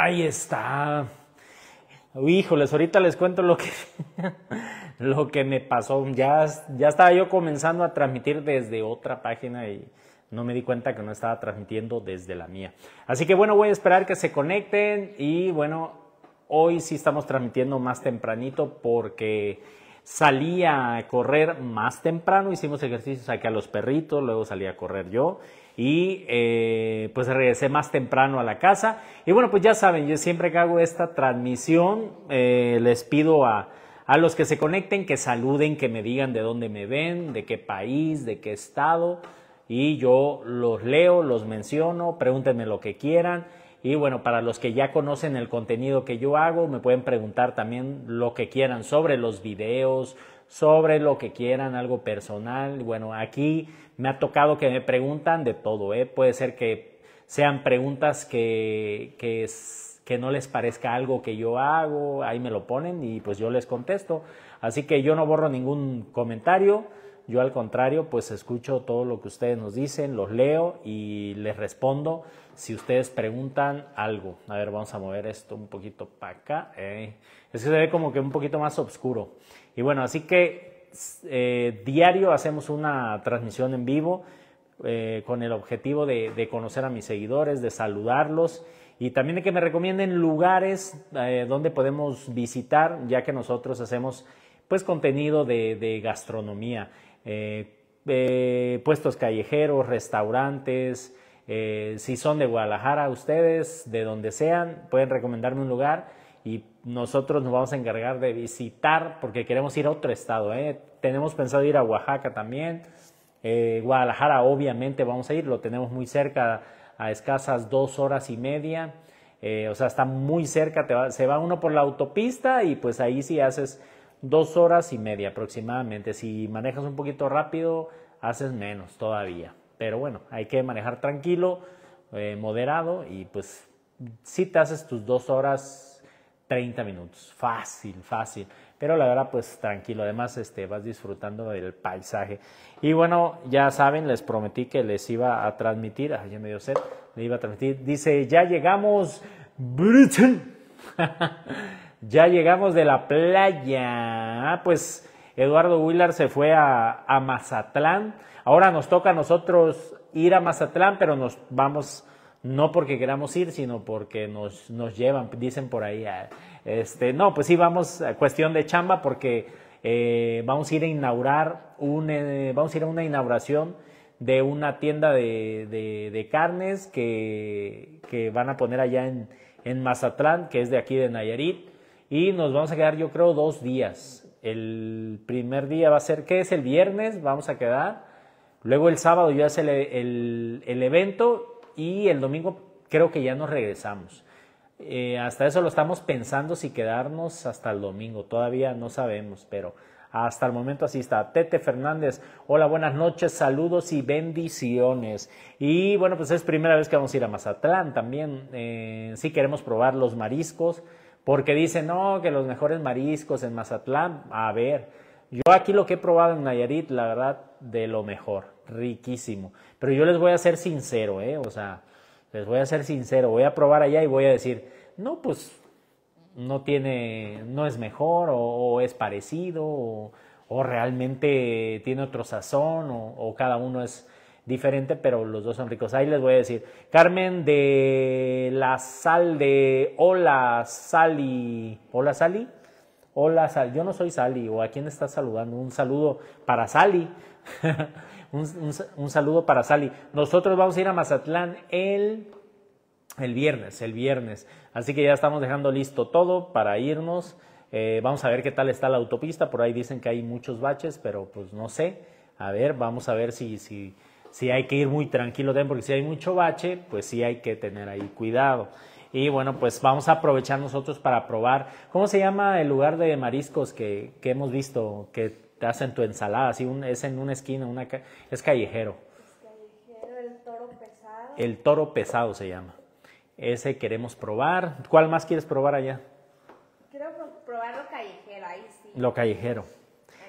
Ahí está. Híjoles, ahorita les cuento lo que, lo que me pasó. Ya, ya estaba yo comenzando a transmitir desde otra página y no me di cuenta que no estaba transmitiendo desde la mía. Así que bueno, voy a esperar que se conecten y bueno, hoy sí estamos transmitiendo más tempranito porque salí a correr más temprano, hicimos ejercicios, saqué a los perritos, luego salí a correr yo y eh, pues regresé más temprano a la casa. Y bueno, pues ya saben, yo siempre que hago esta transmisión eh, les pido a, a los que se conecten que saluden, que me digan de dónde me ven, de qué país, de qué estado. Y yo los leo, los menciono, pregúntenme lo que quieran. Y bueno, para los que ya conocen el contenido que yo hago, me pueden preguntar también lo que quieran sobre los videos, sobre lo que quieran, algo personal. Bueno, aquí me ha tocado que me preguntan de todo, ¿eh? Puede ser que sean preguntas que, que, no les parezca algo que yo hago, ahí me lo ponen y pues yo les contesto. Así que yo no borro ningún comentario, yo al contrario pues escucho todo lo que ustedes nos dicen, los leo y les respondo si ustedes preguntan algo. A ver, vamos a mover esto un poquito para acá. Eh. Es que se ve como que un poquito más oscuro. Y bueno, así que eh, diario hacemos una transmisión en vivo eh, con el objetivo de, conocer a mis seguidores, de saludarlos y también de que me recomienden lugares eh, donde podemos visitar, ya que nosotros hacemos pues contenido de, de gastronomía, puestos callejeros, restaurantes. si son de Guadalajara, ustedes, de donde sean, pueden recomendarme un lugar y nosotros nos vamos a encargar de visitar porque queremos ir a otro estado. ¿eh? Tenemos pensado ir a Oaxaca también. Eh, Guadalajara obviamente vamos a ir, lo tenemos muy cerca, a escasas dos horas y media. Eh, o sea, está muy cerca, se va uno por la autopista y pues ahí sí haces dos horas y media aproximadamente. Si manejas un poquito rápido, haces menos todavía. Pero bueno, hay que manejar tranquilo, moderado y pues si te haces tus dos horas 30 minutos. Fácil, fácil. Pero la verdad, pues tranquilo. Además, este, vas disfrutando del paisaje. Y bueno, ya saben, les prometí que les iba a transmitir. Ay, ya me dio sed. Le iba a transmitir. Dice, ya llegamos. Britain. ya llegamos de la playa. Ah, pues Eduardo Willard se fue a, a Mazatlán. Ahora nos toca a nosotros ir a Mazatlán, pero nos vamos no porque queramos ir, sino porque nos, nos llevan, dicen por ahí. Ah, este, no, pues sí, vamos a cuestión de chamba porque eh, vamos a ir a inaugurar, un, eh, vamos a ir a una inauguración de una tienda de, de, carnes que, que, van a poner allá en, en Mazatlán, que es de aquí de Nayarit, y nos vamos a quedar yo creo dos días. El primer día va a ser, ¿qué es? El viernes vamos a quedar, luego el sábado ya es el, el evento y el domingo creo que ya nos regresamos. Eh, hasta eso lo estamos pensando si quedarnos hasta el domingo, todavía no sabemos, pero hasta el momento así está. Tete Fernández, hola, buenas noches, saludos y bendiciones. Y bueno, pues es primera vez que vamos a ir a Mazatlán también. Eh, sí queremos probar los mariscos, porque dicen, no, que los mejores mariscos en Mazatlán. A ver, yo aquí lo que he probado en Nayarit, la verdad, de lo mejor riquísimo. Pero yo les voy a ser sincero, ¿eh? O sea, les voy a ser sincero, voy a probar allá y voy a decir, no, pues no tiene, no es mejor o, es parecido o, realmente tiene otro sazón o, cada uno es diferente, pero los dos son ricos. Ahí les voy a decir, Carmen de la Sal de Hola Sali, Hola Sali, Hola Sali, yo no soy Sali, o a quién estás saludando, un saludo para Sali. Un, saludo para Sally. Nosotros vamos a ir a Mazatlán el, el viernes, el viernes. Así que ya estamos dejando listo todo para irnos. Eh, vamos a ver qué tal está la autopista. Por ahí dicen que hay muchos baches, pero pues no sé. A ver, vamos a ver si, si, si hay que ir muy tranquilo también, porque si hay mucho bache, pues sí hay que tener ahí cuidado. Y bueno, pues vamos a aprovechar nosotros para probar. ¿Cómo se llama el lugar de mariscos que, que hemos visto? Que te hacen tu ensalada, así un, es en una esquina, una, es callejero. Es callejero, el toro pesado. El toro pesado se llama. Ese queremos probar. ¿Cuál más quieres probar allá? Quiero probar lo callejero, ahí sí. Lo callejero.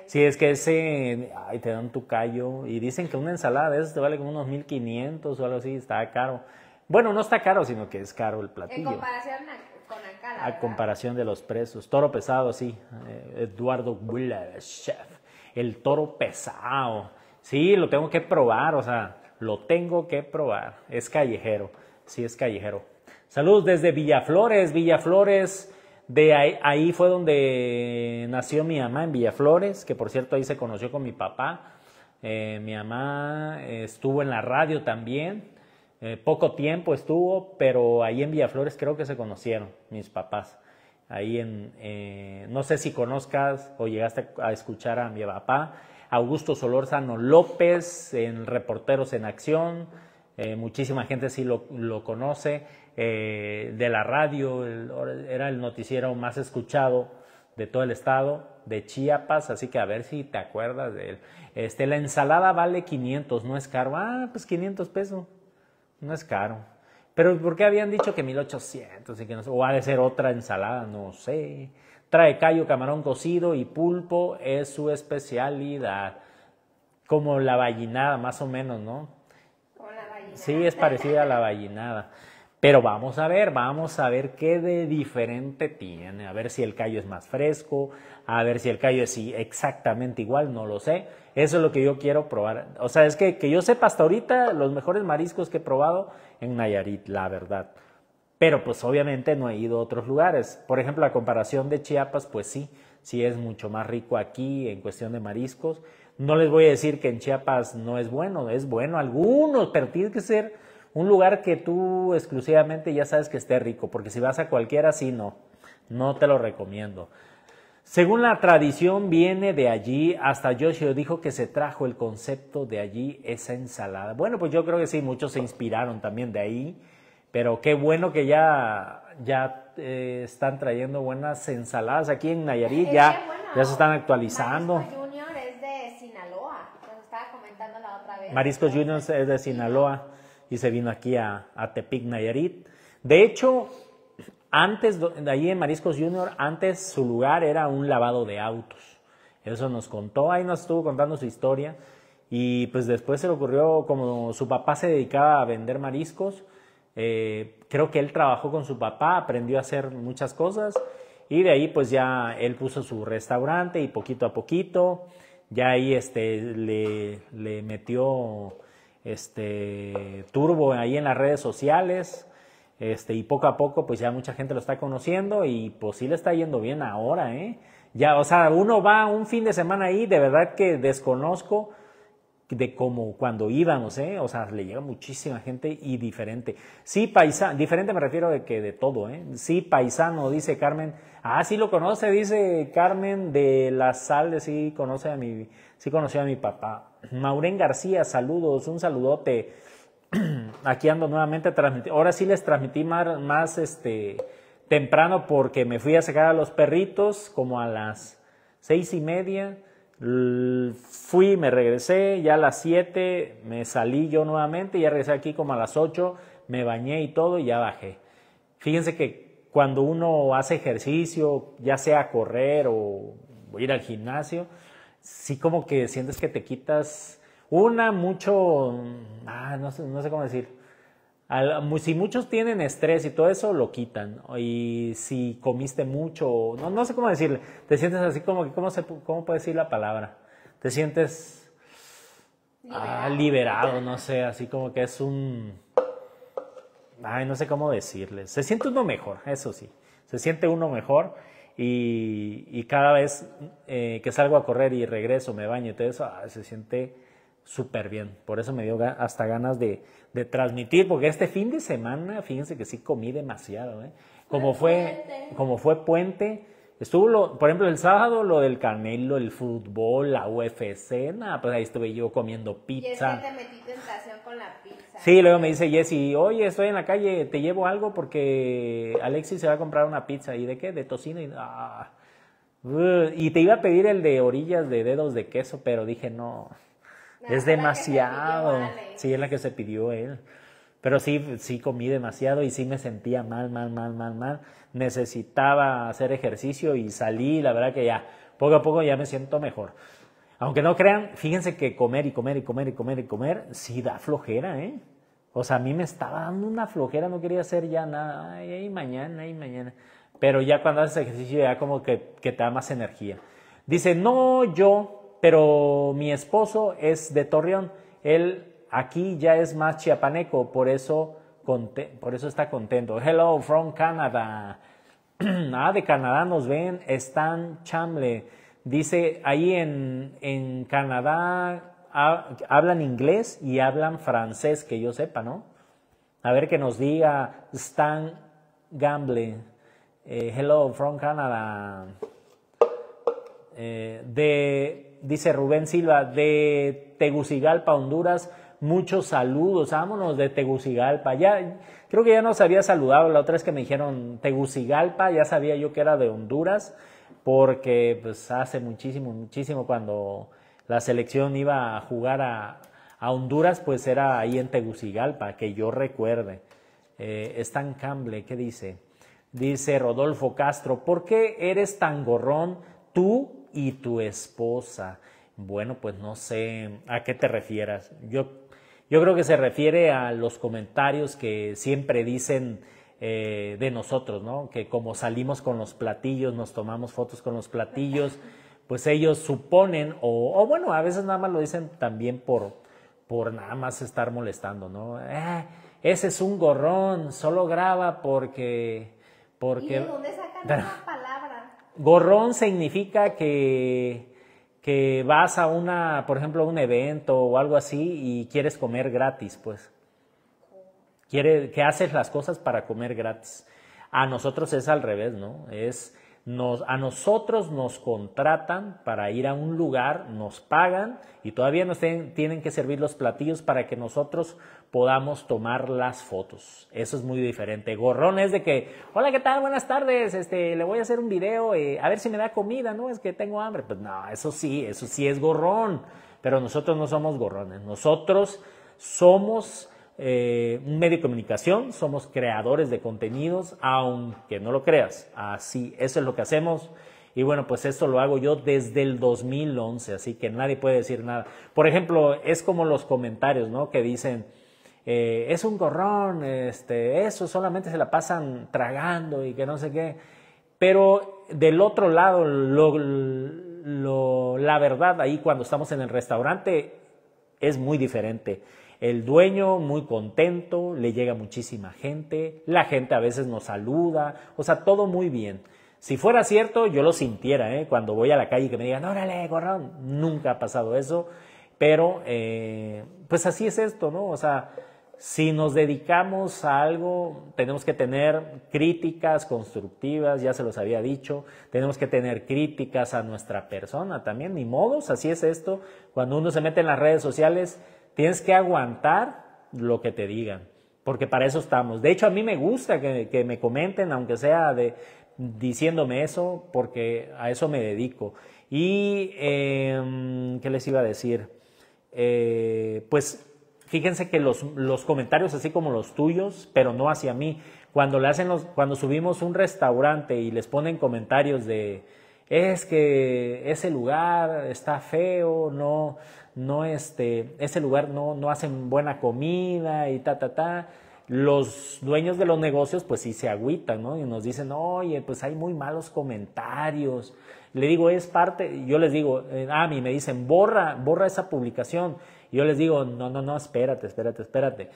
Sí, es que ese, ay, te dan tu callo y dicen que una ensalada de esas te vale como unos 1500 o algo así, está caro. Bueno, no está caro, sino que es caro el En platillo. comparación a- con acá, A comparación de los precios. Toro pesado, sí. Eh, Eduardo Buller, chef. El toro pesado. Sí, lo tengo que probar, o sea, lo tengo que probar. Es callejero, sí, es callejero. Saludos desde Villaflores, Villaflores. De ahí, fue donde nació mi mamá, en Villaflores, que por cierto ahí se conoció con mi papá. Eh, mi mamá estuvo en la radio también. Eh, poco tiempo estuvo, pero ahí en Villaflores creo que se conocieron mis papás. Ahí en, eh, no sé si conozcas o llegaste a escuchar a mi papá, Augusto Solórzano López, en Reporteros en Acción. Eh, muchísima gente sí lo, lo conoce. eh, de la radio, era el noticiero más escuchado de todo el estado, de Chiapas, así que a ver si te acuerdas de él. Este, la ensalada vale 500, no es caro. Ah, pues 500 pesos. No es caro. Pero ¿por qué habían dicho que 1800? Y que no sé, o ha de ser otra ensalada, no sé. Trae callo, camarón cocido y pulpo, es su especialidad. Como la ballinada, más o menos, ¿no? Como la. Sí, es parecida a la ballinada. Pero vamos a ver, vamos a ver qué de diferente tiene. A ver si el callo es más fresco, a ver si el callo es exactamente igual, no lo sé. Eso es lo que yo quiero probar. O sea, es que, que yo sepa hasta ahorita los mejores mariscos que he probado en Nayarit, la verdad. Pero pues obviamente no he ido a otros lugares. Por ejemplo, la comparación de Chiapas, pues sí, sí es mucho más rico aquí en cuestión de mariscos. No les voy a decir que en Chiapas no es bueno, es bueno algunos, pero tiene que ser un lugar que tú exclusivamente ya sabes que esté rico, porque si vas a cualquiera, sí, no, no te lo recomiendo. Según la tradición viene de allí, hasta Yoshio dijo que se trajo el concepto de allí esa ensalada. Bueno, pues yo creo que sí, muchos se inspiraron también de ahí, pero qué bueno que ya, ya eh, están trayendo buenas ensaladas aquí en Nayarit, ya, ya se están actualizando. Marisco Junior es de Sinaloa, nos estaba comentando la otra vez. Mariscos Juniors es de Sinaloa y se vino aquí a, a Tepic, Nayarit. De hecho, antes, de ahí en Mariscos Junior, antes su lugar era un lavado de autos. Eso nos contó, ahí nos estuvo contando su historia. Y pues después se le ocurrió, como su papá se dedicaba a vender mariscos, eh, creo que él trabajó con su papá, aprendió a hacer muchas cosas y de ahí pues ya él puso su restaurante y poquito a poquito, ya ahí este, le, le metió este, turbo ahí en las redes sociales. Este, y poco a poco, pues ya mucha gente lo está conociendo y pues sí le está yendo bien ahora, ¿eh? Ya, o sea, uno va un fin de semana ahí, de verdad que desconozco de como cuando íbamos, ¿eh? O sea, le llega muchísima gente y diferente. Sí, paisano, diferente me refiero de que de todo, ¿eh? Sí, paisano, dice Carmen. Ah, sí lo conoce, dice Carmen de la Sal, sí conoce a mi, sí conoció a mi papá. Maureen García, saludos, un saludote. Aquí ando nuevamente transmitiendo. Ahora sí les transmití más, más este, temprano porque me fui a sacar a los perritos como a las seis y media. Fui, me regresé, ya a las siete me salí yo nuevamente, ya regresé aquí como a las ocho, me bañé y todo y ya bajé. Fíjense que cuando uno hace ejercicio, ya sea correr o ir al gimnasio, sí como que sientes que te quitas una, mucho, ah, no, sé, no sé cómo decir. Al- si muchos tienen estrés y todo eso, lo quitan. Y si comiste mucho, no, no sé cómo decirle, te sientes así como que, ¿cómo, se, cómo puedo decir la palabra? Te sientes ah, liberado, no sé, así como que es un... Ay, no sé cómo decirle. Se siente uno mejor, eso sí. Se siente uno mejor y, y cada vez eh, que salgo a correr y regreso, me baño y todo eso, ah, se siente súper bien. Por eso me dio hasta ganas de, de transmitir, porque este fin de semana, fíjense que sí comí demasiado. ¿eh? Como fue, puente. como fue puente, estuvo, lo, por ejemplo, el sábado lo del Canelo, el fútbol, la UFC, nada, pues ahí estuve yo comiendo Y es pizza. que te metí tentación con la pizza. Sí, luego me dice Jessy, oye, estoy en la calle, te llevo algo porque Alexis se va a comprar una pizza. ¿Y de qué? De tocino. Y, ah, y te iba a pedir el de orillas de dedos de queso, pero dije, no, No, es demasiado. pidió. Sí, es la que se pidió él. Pero sí, sí comí demasiado y sí me sentía mal, mal, mal, mal, mal. Necesitaba hacer ejercicio y salí, la verdad que ya, poco a poco ya me siento mejor. Aunque no crean, fíjense que comer y comer y comer y comer y comer, sí da flojera, ¿eh? O sea, a mí me estaba dando una flojera, no quería hacer ya nada. Ay, ay mañana, ay, mañana. Pero ya cuando haces ejercicio ya como que, que te da más energía. Dice, no yo, pero mi esposo es de Torreón. Él aquí ya es más chiapaneco, por eso, por eso está contento. Hello from Canada. ah, de Canadá nos ven. Stan Chamle. Dice, ahí en, en Canadá hablan inglés y hablan francés, que yo sepa, ¿no? A ver que nos diga Stan Gamble. Eh, hello from Canada. Eh, de, dice Rubén Silva, de Tegucigalpa, Honduras. Muchos saludos, vámonos de Tegucigalpa. Ya, creo que ya nos había saludado la otra vez que me dijeron Tegucigalpa, ya sabía yo que era de Honduras, porque pues hace muchísimo, muchísimo cuando la selección iba a jugar a, Honduras, pues era ahí en Tegucigalpa, que yo recuerde. Eh, Stan Campbell, ¿qué dice? Dice Rodolfo Castro, ¿por qué eres tan gorrón tú y tu esposa? Bueno, pues no sé a qué te refieras. Yo, yo creo que se refiere a los comentarios que siempre dicen eh, de nosotros, ¿no? Que como salimos con los platillos, nos tomamos fotos con los platillos pues ellos suponen, o, bueno, a veces nada más lo dicen también por, por nada más estar molestando, ¿no? Eh, ese es un gorrón, solo graba porque... porque... ¿Y de dónde sacan esa palabra? Gorrón significa que, que vas a una, por ejemplo, a un evento o algo así y quieres comer gratis, pues. Quiere, que haces las cosas para comer gratis. A nosotros es al revés, ¿no? Es a nosotros nos contratan para ir a un lugar, nos pagan y todavía nos tienen que servir los platillos para que nosotros podamos tomar las fotos. Eso es muy diferente. Gorrón es de que, hola, ¿qué tal? Buenas tardes, este, le voy a hacer un video, eh, a ver si me da comida, ¿no? Es que tengo hambre. Pues no, eso sí, eso sí es gorrón, pero nosotros no somos gorrones, nosotros somos eh, un medio de comunicación, somos creadores de contenidos, aunque no lo creas, así, eso es lo que hacemos. Y bueno, pues esto lo hago yo desde el 2011, así que nadie puede decir nada. Por ejemplo, es como los comentarios, ¿no? Que dicen, eh, es un gorrón, este, eso solamente se la pasan tragando y que no sé qué. Pero del otro lado, la verdad ahí cuando estamos en el restaurante es muy diferente. El dueño muy contento, le llega muchísima gente, la gente a veces nos saluda, o sea, todo muy bien. Si fuera cierto, yo lo sintiera, ¿eh? cuando voy a la calle y que me digan, órale, gorrón, nunca ha pasado eso, pero eh, pues así es esto, ¿no? O sea, si nos dedicamos a algo, tenemos que tener críticas constructivas, ya se los había dicho, tenemos que tener críticas a nuestra persona también, ni modos, así es esto. Cuando uno se mete en las redes sociales, Tienes que aguantar lo que te digan, porque para eso estamos. De hecho, a mí me gusta que, me comenten, aunque sea de, diciéndome eso, porque a eso me dedico. Y, em, ¿qué les iba a decir? Eh, pues fíjense que los, los, comentarios así como los tuyos, pero no hacia mí, cuando le hacen los, cuando subimos un restaurante y les ponen comentarios de es que ese lugar está feo, no, no este, ese lugar no, no hacen buena comida y ta, ta, ta. Los dueños de los negocios pues sí se agüitan, ¿no? Y nos dicen, oye, pues hay muy malos comentarios. Le digo, es parte, yo les digo, eh, a mí me dicen, borra, borra esa publicación. Y yo les digo, no, no, no, espérate, espérate, espérate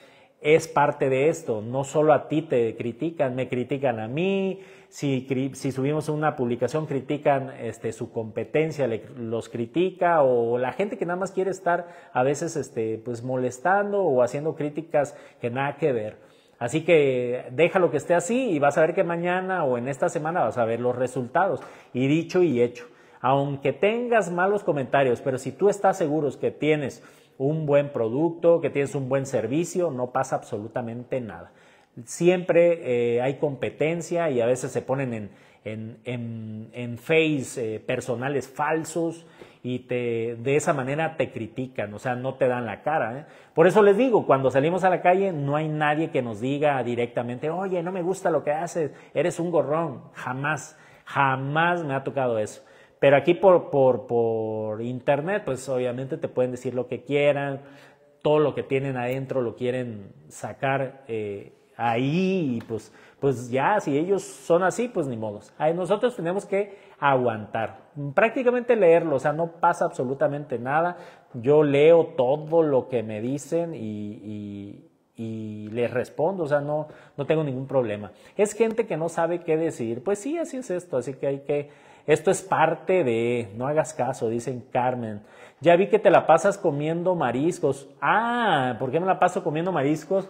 es parte de esto. No solo a ti te critican, me critican a mí. Si, si subimos una publicación, critican este, su competencia, los critica, o la gente que nada más quiere estar a veces este, pues, molestando o haciendo críticas que nada que ver. Así que déjalo que esté así y vas a ver que mañana o en esta semana vas a ver los resultados. Y dicho y hecho. Aunque tengas malos comentarios, pero si tú estás seguro que tienes un buen producto, que tienes un buen servicio, no pasa absolutamente nada. Siempre eh, hay competencia y a veces se ponen en, en, en, face eh, personales falsos y te, de esa manera te critican, o sea, no te dan la cara. ¿eh? Por eso les digo, cuando salimos a la calle no hay nadie que nos diga directamente, oye, no me gusta lo que haces, eres un gorrón. Jamás, jamás me ha tocado eso. Pero aquí por, por, por internet, pues obviamente te pueden decir lo que quieran. todo lo que tienen adentro lo quieren sacar eh, ahí y pues, pues ya, si ellos son así, pues ni modos. Nosotros tenemos que aguantar, prácticamente leerlo, o sea, no pasa absolutamente nada. Yo leo todo lo que me dicen y, y, les respondo, o sea, no, no tengo ningún problema. Es gente que no sabe qué decir, pues sí, así es esto, así que hay que, esto es parte de, no hagas caso, dicen Carmen. Ya vi que te la pasas comiendo mariscos. Ah, ¿por qué me la paso comiendo mariscos?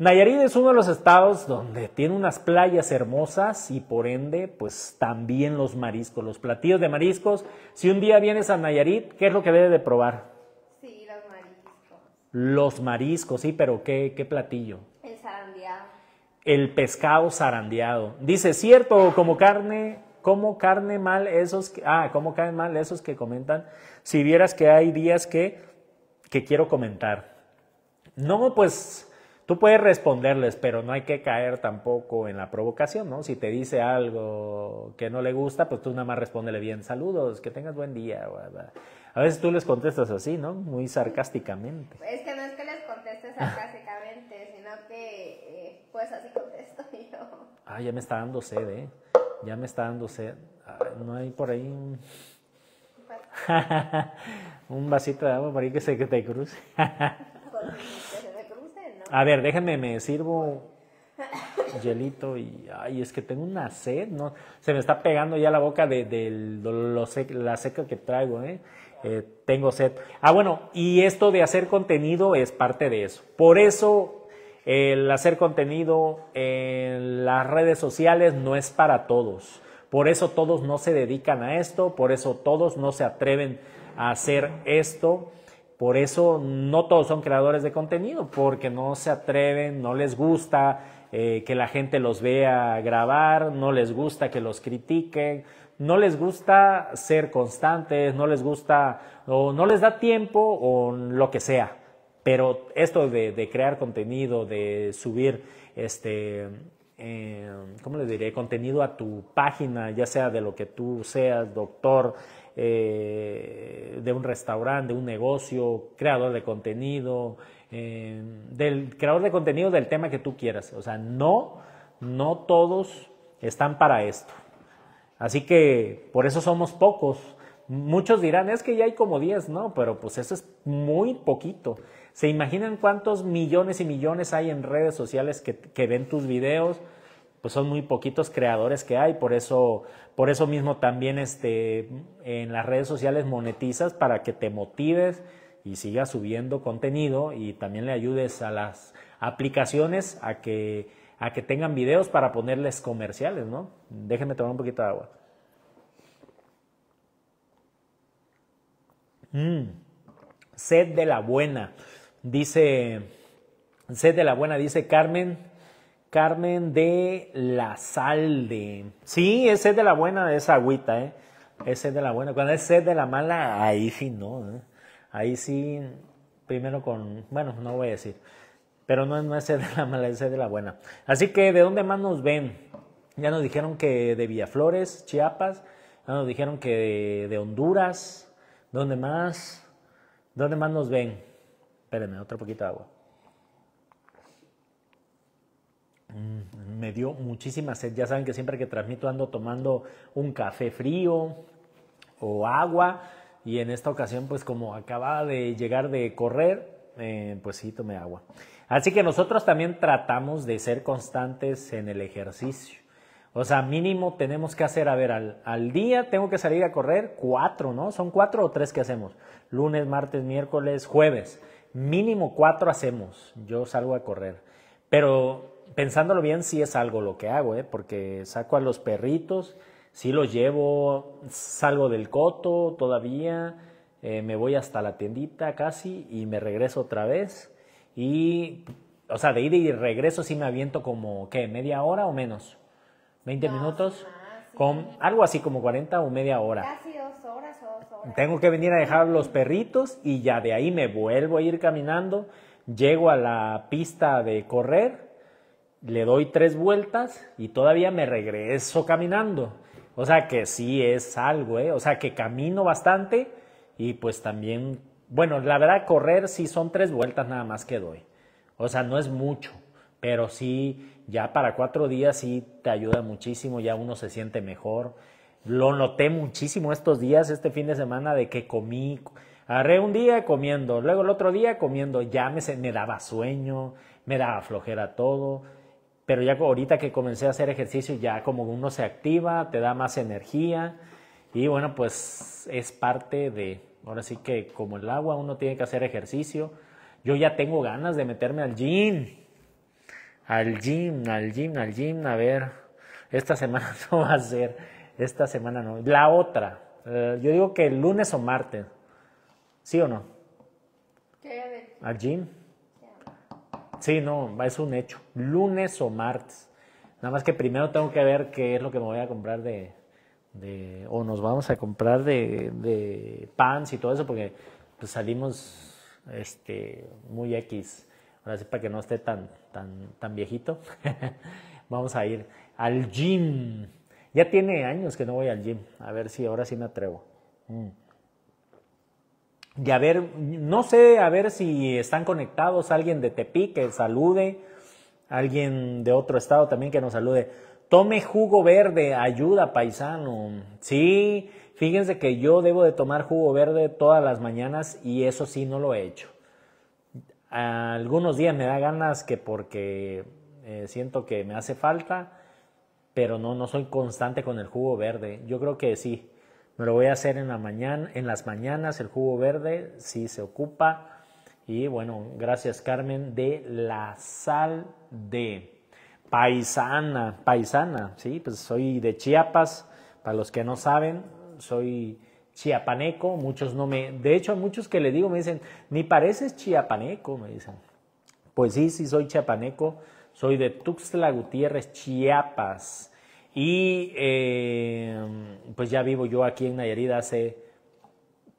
Nayarit es uno de los estados donde tiene unas playas hermosas y por ende, pues también los mariscos, los platillos de mariscos. Si un día vienes a Nayarit, ¿qué es lo que debe de probar? Sí, los mariscos. Los mariscos, sí, pero ¿qué, qué platillo? El zarandeado. El pescado zarandeado. Dice, cierto, como carne, como carne mal esos, que, ah, como caen mal esos que comentan. Si vieras que hay días que, que quiero comentar. No, pues Tú puedes responderles, pero no hay que caer tampoco en la provocación, ¿no? Si te dice algo que no le gusta, pues tú nada más respóndele bien, saludos, que tengas buen día. A veces tú les contestas así, ¿no? Muy sarcásticamente. Es que no es que les contestes sarcásticamente, sino que eh, pues así contesto yo. Ah, ya me está dando sed, ¿eh? Ya me está dando sed. no hay por ahí un... vasito de agua por ahí que se te cruce. A ver, déjenme, me sirvo hielito y ay, es que tengo una sed, ¿no? Se me está pegando ya la boca de, la seca que traigo, ¿eh? ¿eh? Tengo sed. Ah, bueno, y esto de hacer contenido es parte de eso. Por eso el hacer contenido en las redes sociales no es para todos. Por eso todos no se dedican a esto, por eso todos no se atreven a hacer esto. Por eso no todos son creadores de contenido, porque no se atreven, no les gusta eh, que la gente los vea grabar, no les gusta que los critiquen, no les gusta ser constantes, no les gusta o no les da tiempo o lo que sea. Pero esto de, crear contenido, de subir este, eh, ¿cómo le diré? Contenido a tu página, ya sea de lo que tú seas, doctor, eh, de un restaurante, de un negocio, creador de contenido, eh, del creador de contenido del tema que tú quieras. O sea, no, no todos están para esto. Así que por eso somos pocos. Muchos dirán, es que ya hay como 10, ¿no? Pero pues eso es muy poquito. ¿Se imaginan cuántos millones y millones hay en redes sociales que, que ven tus videos? pues son muy poquitos creadores que hay, por eso, por eso mismo también este, en las redes sociales monetizas para que te motives y sigas subiendo contenido y también le ayudes a las aplicaciones a que, a que tengan videos para ponerles comerciales, ¿no? Déjenme tomar un poquito de agua. Mm, sed de la buena, dice, sed de la buena, dice Carmen Carmen de la Salde. Sí, es sed de la buena, esa agüita, ¿eh? Es sed de la buena. Cuando es sed de la mala, ahí sí no. ¿eh? Ahí sí, primero con, bueno, no voy a decir. Pero no, no es sed de la mala, es sed de la buena. Así que, ¿de dónde más nos ven? Ya nos dijeron que de Villaflores, Chiapas. Ya nos dijeron que de Honduras. ¿Dónde más? ¿Dónde más nos ven? Espérenme, otro poquito de agua. Mm, me dio muchísima sed. Ya saben que siempre que transmito ando tomando un café frío o agua. Y en esta ocasión, pues como acababa de llegar de correr, eh, pues sí tomé agua. Así que nosotros también tratamos de ser constantes en el ejercicio. O sea, mínimo tenemos que hacer, a ver, al, al, día tengo que salir a correr cuatro, ¿no? Son cuatro o tres que hacemos. Lunes, martes, miércoles, jueves. Mínimo cuatro hacemos. Yo salgo a correr. Pero pensándolo bien, sí es algo lo que hago, ¿eh? porque saco a los perritos, sí los llevo, salgo del coto todavía, eh, me voy hasta la tiendita casi y me regreso otra vez. Y, o sea, de ida y regreso sí me aviento como, ¿qué? ¿Media hora o menos? ¿20 minutos? Con algo así como 40 o media hora. Casi dos horas o dos horas. Tengo que venir a dejar los perritos y ya de ahí me vuelvo a ir caminando. Llego a la pista de correr le doy tres vueltas y todavía me regreso caminando. O sea que sí es algo, ¿eh? O sea que camino bastante y pues también bueno, la verdad, correr sí son tres vueltas nada más que doy. O sea, no es mucho, pero sí, ya para cuatro días sí te ayuda muchísimo, ya uno se siente mejor. Lo noté muchísimo estos días, este fin de semana, de que comí, agarré un día comiendo, luego el otro día comiendo, ya me, me daba sueño, me daba flojera todo, pero ya ahorita que comencé a hacer ejercicio, ya como uno se activa, te da más energía. Y bueno, pues es parte de, ahora sí que como el agua uno tiene que hacer ejercicio, yo ya tengo ganas de meterme al gym, al gym, al gym, al gym, a ver, esta semana no va a ser, esta semana no, la otra, eh, yo digo que el lunes o martes, ¿sí o no? ¿Qué? Al gym. Sí, no, es un hecho, lunes o martes. Nada más que primero tengo que ver qué es lo que me voy a comprar de, de o nos vamos a comprar de, de pants y todo eso, porque pues salimos este, muy X. Ahora sí, para que no esté tan, tan, tan viejito, vamos a ir al gym. Ya tiene años que no voy al gym. A ver si ahora sí me atrevo. Y a ver, no sé, a ver si están conectados, alguien de Tepic que salude, alguien de otro estado también que nos salude. Tome jugo verde, ayuda paisano. Sí, fíjense que yo debo de tomar jugo verde todas las mañanas y eso sí no lo he hecho. Algunos días me da ganas que porque eh, siento que me hace falta, pero no, no soy constante con el jugo verde. Yo creo que sí, me lo voy a hacer en la mañana, en las mañanas el jugo verde, sí se ocupa. Y bueno, gracias Carmen de la sal de paisana, paisana, sí, pues soy de Chiapas, para los que no saben, soy chiapaneco, muchos no me, de hecho muchos que le digo me dicen, ni pareces chiapaneco, me dicen. Pues sí, sí soy chiapaneco, soy de Tuxtla Gutiérrez, Chiapas. Y eh, pues ya vivo yo aquí en Nayarit hace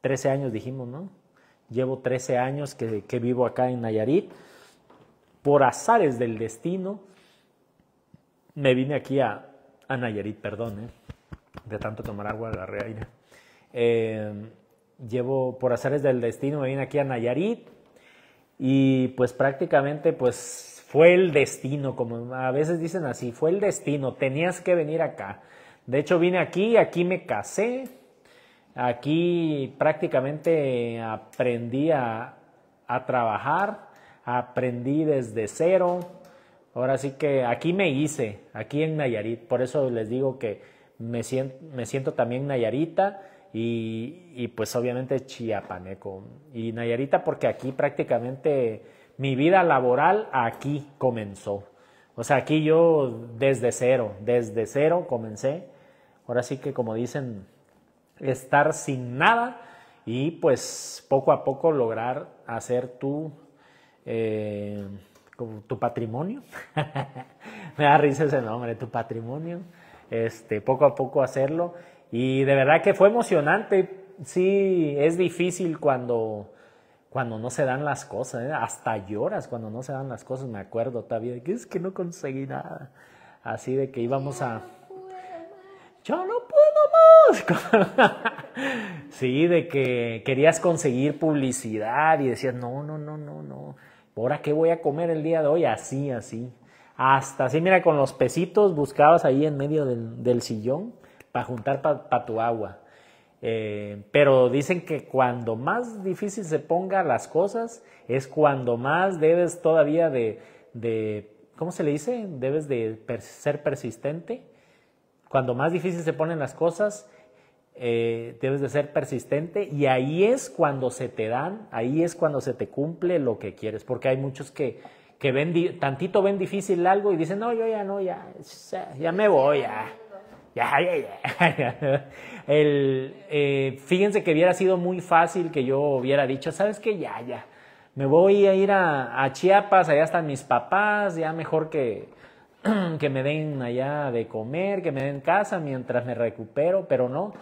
13 años, dijimos, ¿no? Llevo 13 años que, que vivo acá en Nayarit. Por azares del destino, me vine aquí a, a Nayarit, perdón, ¿eh? de tanto tomar agua agarré aire. Eh, llevo por azares del destino, me vine aquí a Nayarit y pues prácticamente pues fue el destino, como a veces dicen así, fue el destino, tenías que venir acá. De hecho vine aquí, aquí me casé, aquí prácticamente aprendí a, a trabajar, aprendí desde cero, Ahora sí que aquí me hice, aquí en Nayarit, por eso les digo que me siento, me siento también Nayarita y, y, pues obviamente chiapaneco. Y Nayarita porque aquí prácticamente mi vida laboral aquí comenzó. O sea, aquí yo desde cero, desde cero comencé. Ahora sí que como dicen, estar sin nada y pues poco a poco lograr hacer tu... Eh, tu patrimonio. Me da risa ese nombre, tu patrimonio. Este, poco a poco hacerlo. Y de verdad que fue emocionante. Sí, es difícil cuando, cuando no se dan las cosas. ¿eh? Hasta lloras cuando no se dan las cosas. Me acuerdo todavía que es que no conseguí nada. Así de que íbamos a. Yo no puedo más. sí, de que querías conseguir publicidad y decías, no, no, no, no, no ¿ahora qué voy a comer el día de hoy? Así, así. Hasta así, mira, con los pesitos buscabas ahí en medio del, sillón para juntar para tu agua. Eh, pero dicen que cuando más difícil se ponga las cosas es cuando más debes todavía de, de ¿cómo se le dice? Debes de ser persistente. Cuando más difícil se ponen las cosas eh, debes de ser persistente y ahí es cuando se te dan, ahí es cuando se te cumple lo que quieres, porque hay muchos que, que ven, tantito ven difícil algo y dicen, no, yo ya no, ya, ya me voy, ya. El, eh, fíjense que hubiera sido muy fácil que yo hubiera dicho, ¿sabes qué? Ya, ya. Me voy a ir a, a Chiapas, allá están mis papás, ya mejor que, que me den allá de comer, que me den casa mientras me recupero, pero no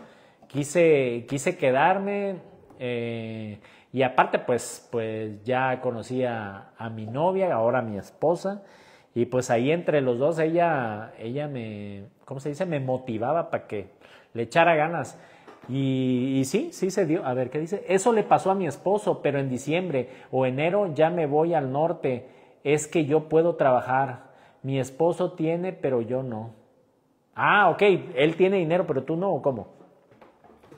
quise, quise quedarme eh, y aparte pues, pues ya conocí a, mi novia, ahora mi esposa, y pues ahí entre los dos ella, ella me, ¿cómo se dice? Me motivaba para que le echara ganas. Y, sí, sí se dio. A ver, ¿qué dice? Eso le pasó a mi esposo, pero en diciembre o enero ya me voy al norte. Es que yo puedo trabajar. Mi esposo tiene, pero yo no. Ah, ok, él tiene dinero, pero tú no, ¿o cómo?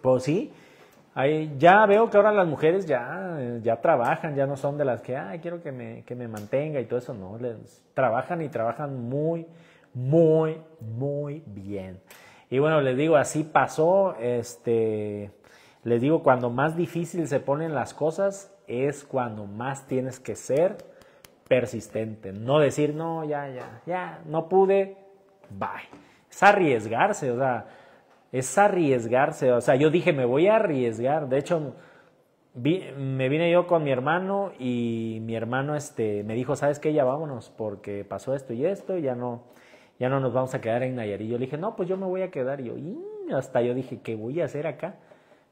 Pues sí, Ahí, ya veo que ahora las mujeres ya, ya trabajan, ya no son de las que, ay, quiero que me, que me mantenga y todo eso, no, trabajan y trabajan muy, muy, muy bien. Y bueno, les digo, así pasó, este, les digo, cuando más difícil se ponen las cosas es cuando más tienes que ser persistente, no decir, no, ya, ya, ya, no pude, bye. Es arriesgarse, o sea, es arriesgarse. O sea, yo dije, me voy a arriesgar. De hecho, me vine yo con mi hermano y mi hermano este, me dijo, ¿sabes qué? Ya vámonos porque pasó esto y esto y ya no, ya no nos vamos a quedar en Nayarit. Yo le dije, no, pues yo me voy a quedar. Y yo, hasta yo dije, ¿qué voy a hacer acá?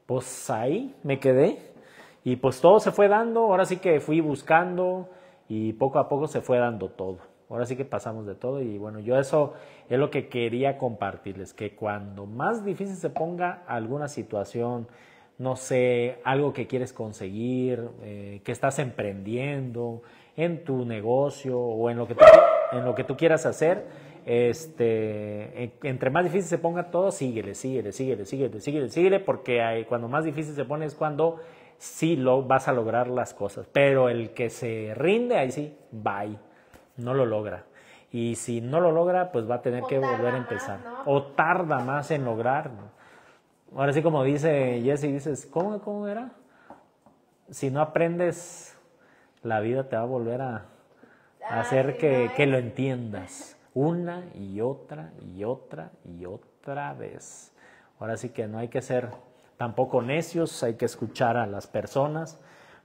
Pues ahí me quedé. Y pues todo se fue dando. Ahora sí que fui buscando y poco a poco se fue dando todo. Ahora sí que pasamos de todo y bueno, yo eso es lo que quería compartirles, que cuando más difícil se ponga alguna situación, no sé, algo que quieres conseguir, eh, que estás emprendiendo en tu negocio o en lo que en lo que tú quieras hacer, este, entre más difícil se ponga todo, síguele, síguele, síguele, síguele, síguele, síguele, porque cuando más difícil se pone es cuando sí lo vas a lograr las cosas. Pero el que se rinde, ahí sí, bye no lo logra. Y si no lo logra, pues va a tener que volver a empezar. O tarda más en lograr. Ahora sí, como dice Jesse, dices, ¿cómo, ¿cómo era? Si no aprendes, la vida te va a volver a, hacer que, que lo entiendas. Una y otra y otra y otra vez. Ahora sí que no hay que ser tampoco necios, hay que escuchar a las personas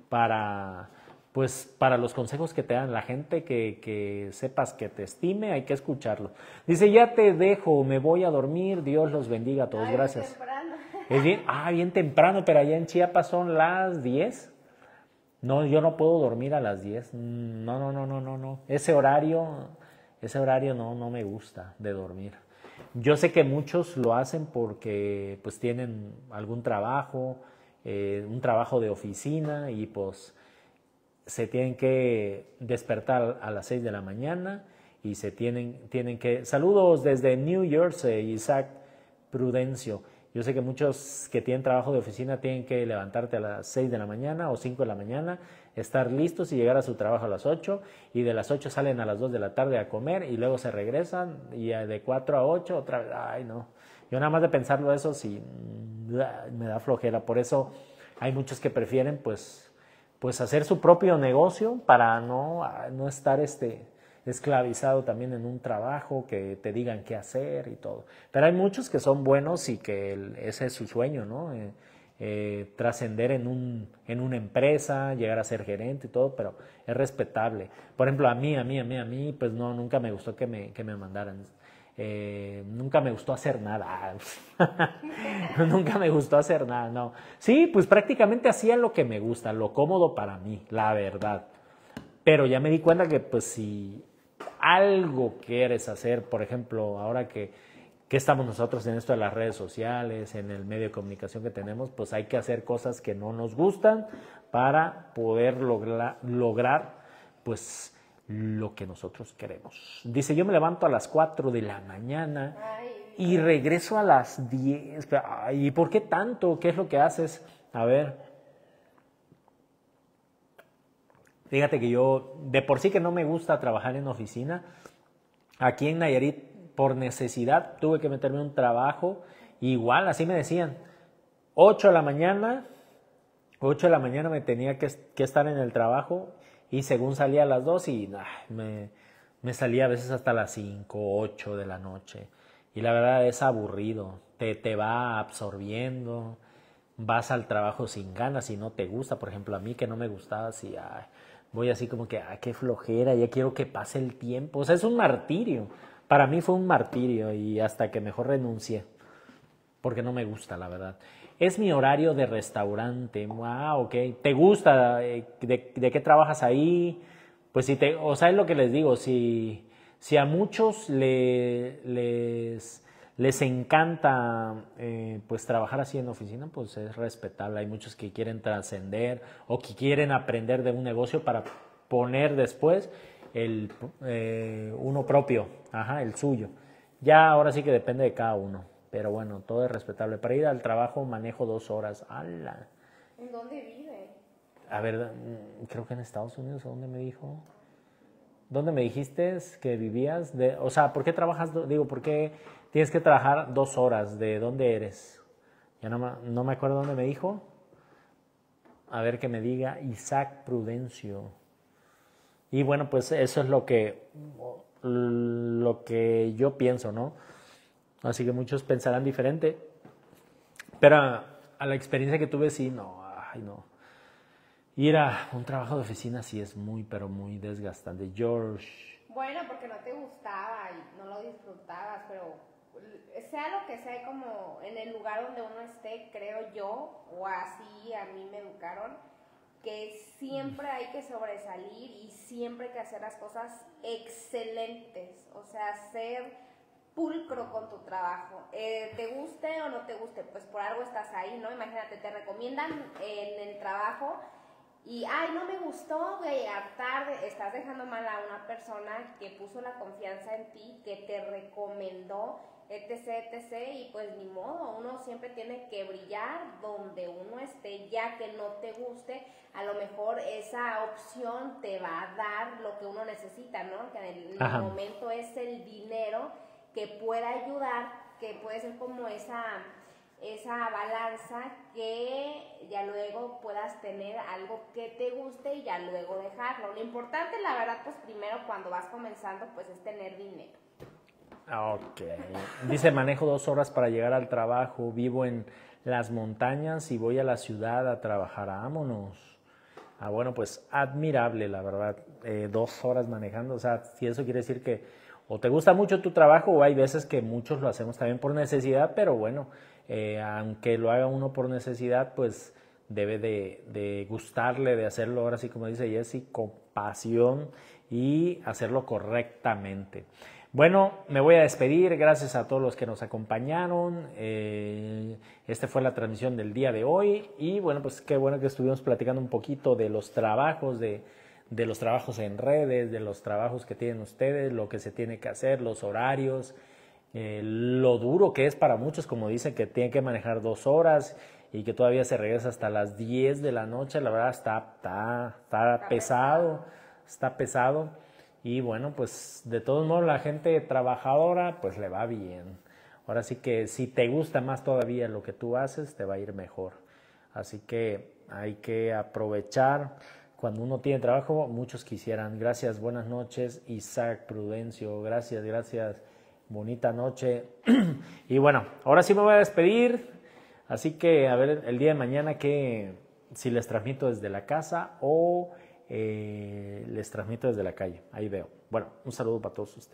para pues para los consejos que te dan la gente, que, sepas que te estime, hay que escucharlo. Dice, ya te dejo, me voy a dormir, Dios los bendiga a todos, gracias. Temprano. Es bien, ah, bien temprano, pero allá en Chiapas son las 10. No, yo no puedo dormir a las 10. No, no, no, no, no, no. Ese horario, ese horario no, no me gusta de dormir. Yo sé que muchos lo hacen porque pues tienen algún trabajo, eh, un trabajo de oficina y pues se tienen que despertar a las 6 de la mañana y se tienen, tienen que... Saludos desde New Jersey, Isaac Prudencio. Yo sé que muchos que tienen trabajo de oficina tienen que levantarte a las 6 de la mañana o 5 de la mañana, estar listos y llegar a su trabajo a las 8 y de las 8 salen a las 2 de la tarde a comer y luego se regresan y de 4 a 8 otra vez, ay no. Yo nada más de pensarlo eso sí me da flojera, por eso hay muchos que prefieren pues pues hacer su propio negocio para no, no estar este, esclavizado también en un trabajo, que te digan qué hacer y todo. Pero hay muchos que son buenos y que ese es su sueño, ¿no? Eh, eh, trascender en, un, en una empresa, llegar a ser gerente y todo, pero es respetable. Por ejemplo, a mí, a mí, a mí, a mí, pues no, nunca me gustó que me, que me mandaran eh, nunca me gustó hacer nada. nunca me gustó hacer nada, no. Sí, pues prácticamente hacía lo que me gusta, lo cómodo para mí, la verdad. Pero ya me di cuenta que pues si algo quieres hacer, por ejemplo, ahora que, que estamos nosotros en esto de las redes sociales, en el medio de comunicación que tenemos, pues hay que hacer cosas que no nos gustan para poder lograr, lograr pues lo que nosotros queremos. Dice, yo me levanto a las 4 de la mañana y regreso a las 10. ¿Y por qué tanto? ¿Qué es lo que haces? A ver. Fíjate que yo, de por sí que no me gusta trabajar en oficina, aquí en Nayarit, por necesidad, tuve que meterme un trabajo. Igual, así me decían, 8 de la mañana, 8 de la mañana me tenía que, que estar en el trajo y según salía a las 2 y me, me, salía a veces hasta las 5, 8 de la noche. Y la verdad es aburrido, te, te va absorbiendo, vas al trabajo sin ganas y no te gusta. Por ejemplo, a mí que no me gustaba así, voy así como que, ay, qué flojera, ya quiero que pase el tiempo. O sea, es un martirio. Para mí fue un martirio y hasta que mejor renuncié, porque no me gusta, la verdad es mi horario de restaurante. Ah, ok. ¿Te gusta? Eh, ¿De, qué trabajas ahí? Pues si te, o sea, es lo que les digo, si, si a muchos les, les encanta eh, pues trabajar así en oficina, pues es respetable. Hay muchos que quieren trascender o que quieren aprender de un negocio para poner después el eh, uno propio, ajá, el suyo. Ya ahora sí que depende de cada uno, pero bueno, todo es respetable. Para ir al trabajo manejo dos horas. ¡Hala! ¿En dónde vive? A ver, mm, creo que en Estados Unidos, ¿a dónde me dijo? ¿Dónde me dijiste que vivías? De, o sea, ¿por qué trabajas? Digo, ¿por qué tienes que trabajar dos horas? ¿De dónde eres? Ya no, me- no me acuerdo dónde me dijo. A ver que me diga Isaac Prudencio. Y bueno, pues eso es lo que, lo que yo pienso, ¿no? Así que muchos pensarán diferente. Pero a, a la experiencia que tuve, sí, no, ay, no. Ir a un trabajo de oficina sí es muy, pero muy desgastante. George, Bueno, porque no te gustaba y no lo disfrutabas, pero sea lo que sea, como en el lugar donde uno esté, creo yo, o así a mí me educaron, que siempre hay que sobresalir y siempre hay que hacer las cosas excelentes, o sea, ser pulcro con tu trabajo. Eh, ¿Te guste o no te guste? Pues por algo estás ahí, ¿no? Imagínate, te recomiendan en el trabajo y, ay, no me gustó, voy a llegar tarde. Estás dejando mal a una persona que puso la confianza en ti, que te recomendó, etc, etc. Y pues ni modo, uno siempre tiene que brillar donde uno esté, ya que no te guste. A lo mejor esa opción te va a dar lo que uno necesita, ¿no? Que en el Ajá. momento es el dinero que pueda ayudar, que puede ser como esa esa balanza que ya luego puedas tener algo que te guste y ya luego dejarlo. Lo importante, la verdad, pues primero cuando vas comenzando, pues es tener dinero. Ok. Dice, manejo dos horas para llegar al trabajo, vivo en las montañas y voy a la ciudad a trabajar. Vámonos. Ah, bueno, pues admirable, la verdad. Eh, dos horas manejando. O sea, si eso quiere decir que o te gusta mucho tu trabajo o hay veces que muchos lo hacemos también por necesidad, pero bueno, eh, aunque lo haga uno por necesidad, pues debe de, de gustarle, de hacerlo ahora sí, como dice Jessy, con pasión y hacerlo correctamente. Bueno, me voy a despedir. Gracias a todos los que nos acompañaron. Eh, esta fue la transmisión del día de hoy. Y bueno, pues qué bueno que estuvimos platicando un poquito de los trabajos, de, de los trabajos en redes, de los trabajos que tienen ustedes, lo que se tiene que hacer, los horarios, eh, lo duro que es para muchos, como dicen, que tienen que manejar dos horas y que todavía se regresa hasta las 10 de la noche. La verdad está, está, está, Está pesado, está pesado. Y bueno, pues de todos modos la gente trabajadora pues le va bien. Ahora sí que si te gusta más todavía lo que tú haces, te va a ir mejor. Así que hay que aprovechar. Cuando uno tiene trabajo, muchos quisieran. Gracias, buenas noches, Isaac Prudencio. Gracias, gracias. Bonita noche. y bueno, ahora sí me voy a despedir. Así que a ver el día de mañana que si les transmito desde la casa o eh, les transmito desde la calle. Ahí veo. Bueno, un saludo para todos ustedes.